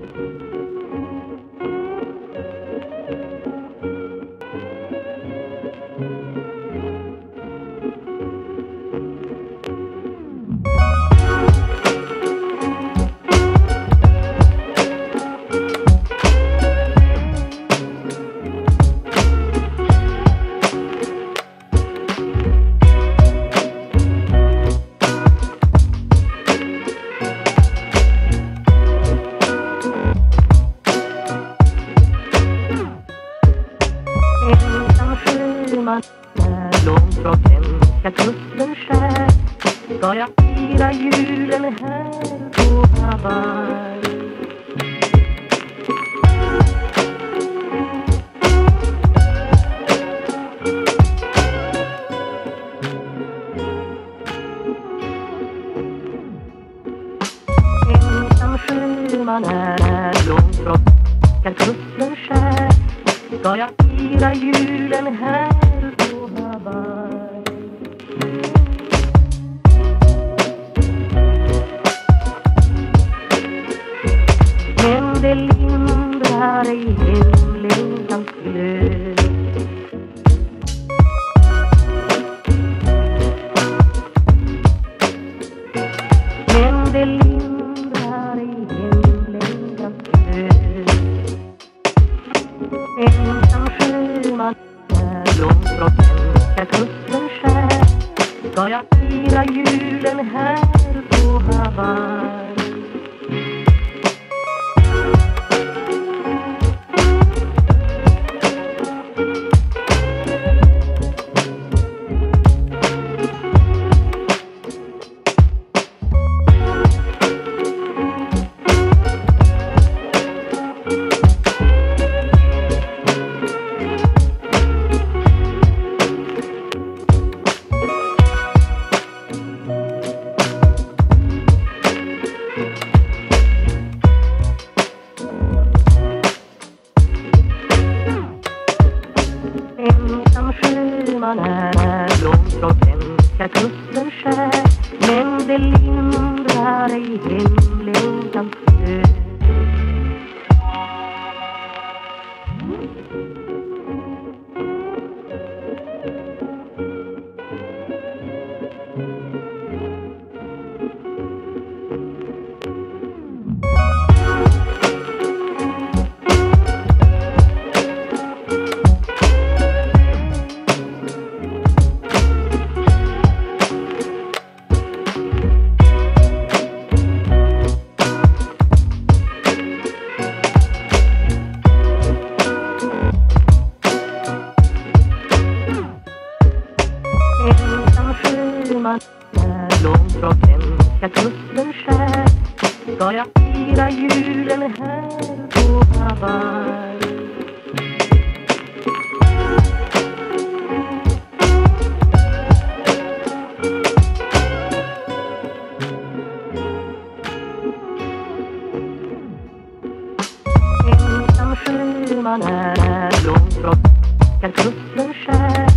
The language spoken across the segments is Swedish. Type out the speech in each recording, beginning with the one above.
Ensam hemska kusten skär ska jag fira julen här på Hawaii? Ensam sjöman är långt från hemska kusten skär ska jag fira julen här? Lindrar ej hemlängtans glöd Men det lindrar ej hemlängtans glöd Ensam sjöman är långt från hemska kusten skär. Ska jag fira julen här på Hawaii? Sjöman är långt från hemska kusten skär Men det lindrar ej hemlängtans glöd ska jag fira julen här på Hawaii? Ensam sjöman är långt från kan kusten skär.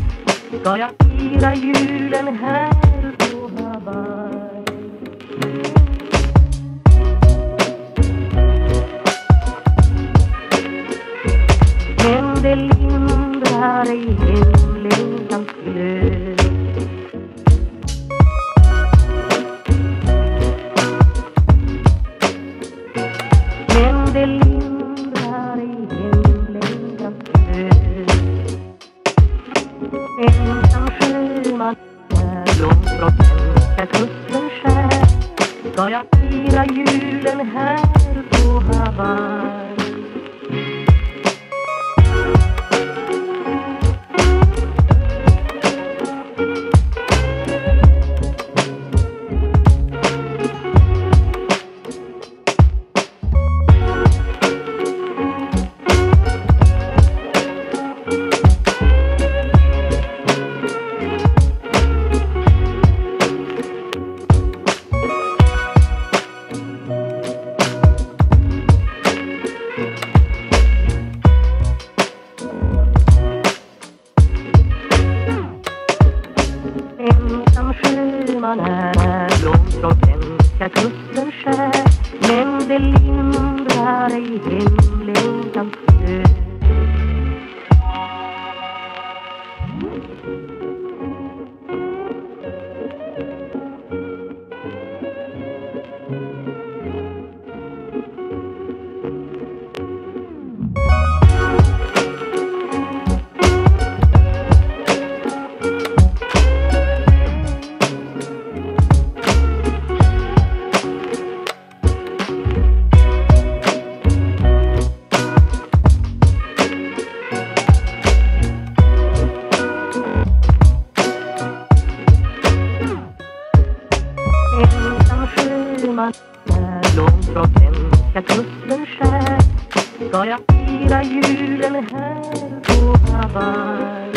Ska jag fira julen här på Hawaii? Det lindrar ej hemlängtans glöd Men det lindrar ej hemlängtans glöd Ensam sjöman är långt från hemska kusten skär ska jag fira julen här på Hawaii. Ska jag fira julen här på Hawaii?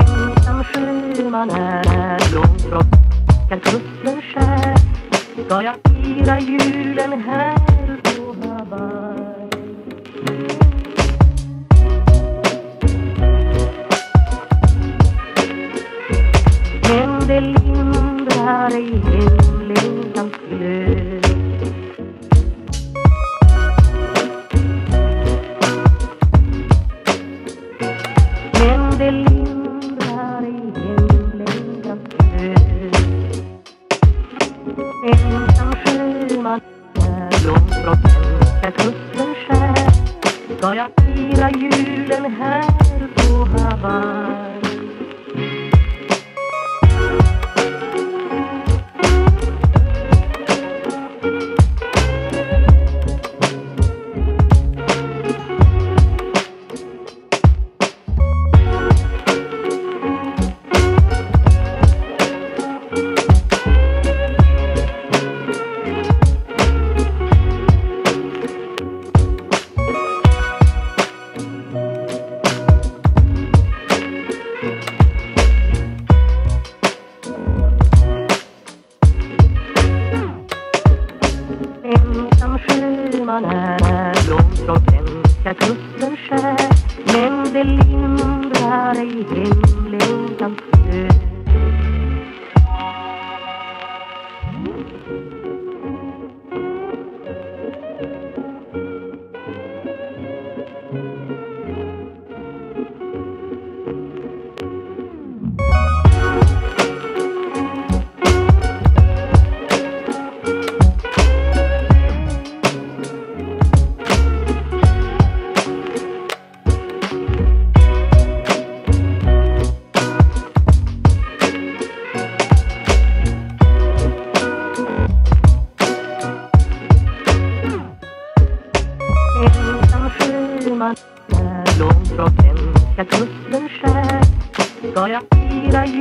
Ensam sjöman är långt från kan kusten skär. Ska jag fira julen här på Hawaii? Det lindrar ej hemlängtans glöd Men det lindrar ej hemlängtans glöd Ensam sjöman är långt från svenska kusten skär Ska jag fira julen här på Hawaii? Långt från svenska kusten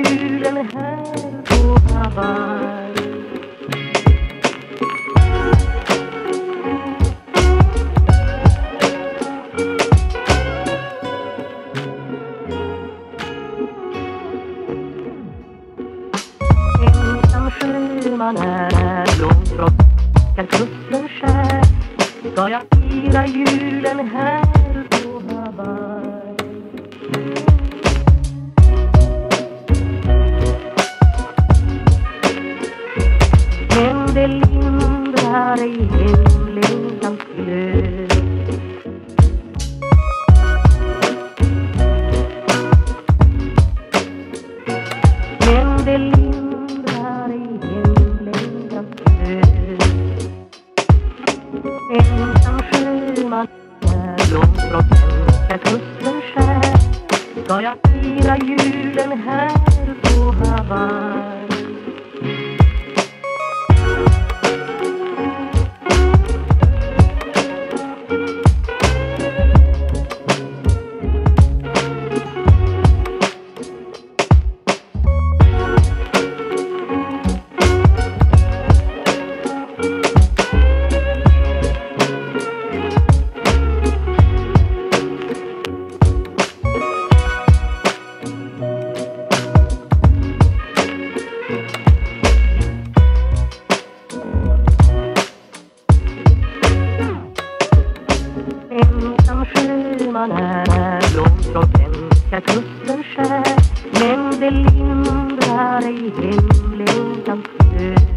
julen här på Hawaii. Ensam sjöman är långt bort, kan kusten skär. Ska jag fira julen här? Lindrar ej hemlängtans glöd Men det lindrar ej hemlängtans glöd Ensam sjöman är långt från svenska kusten skär. Ska jag fira julen här på Hawaii? man är långt från svenska kusten skär. Men det lindrar ej hemlängtans död.